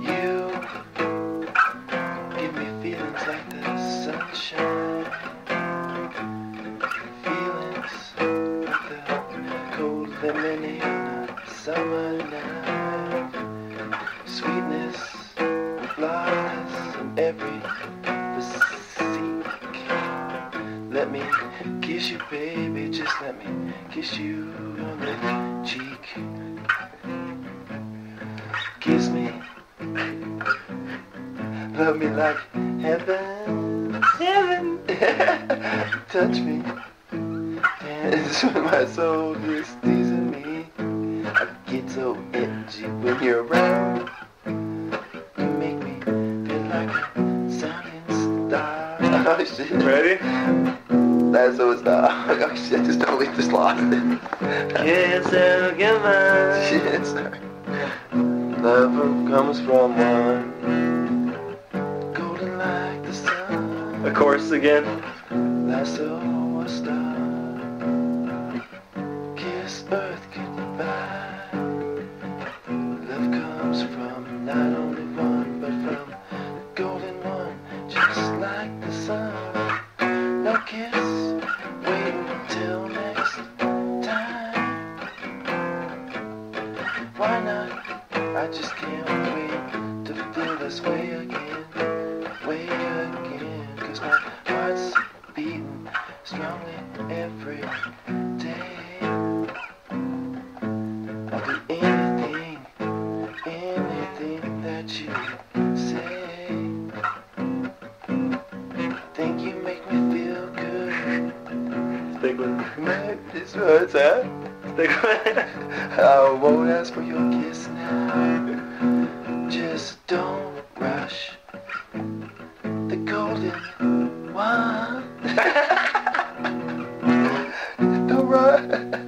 You give me feelings like the sunshine. Feelings like the cold lemonade on a summer night. Sweetness, Let me kiss you, baby. Just let me kiss you on the cheek. Kiss me. Love me like heaven. Heaven. Touch me. Dance with my soul just teasing me. I get so edgy when you're around. Shit. Ready? That's so star. Uh, oh shit, just totally just lost it. Can't say goodbye. Shit, sorry. Love comes from one golden like the sun. A chorus again. Lasso a star. Kiss earth Why not? I just can't Stick with me, man. It's what's I won't ask for your kiss now. Just don't rush the golden one. don't rush.